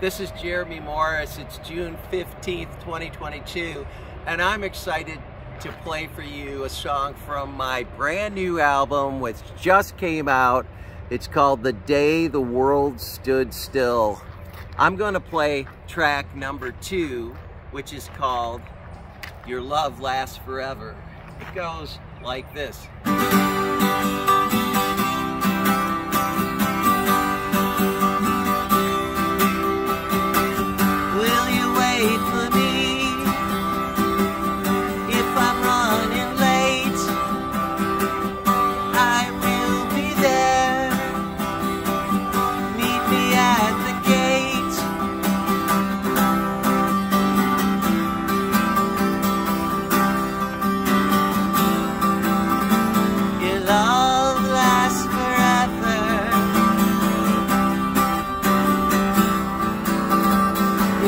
This is Jeremy Morris. It's June 15th, 2022, and I'm excited to play for you a song from my brand new album which just came out. It's called The Day the World Stood Still. I'm going to play track number two, which is called Your Love Lasts Forever. It goes like this.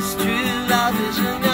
It's true love is an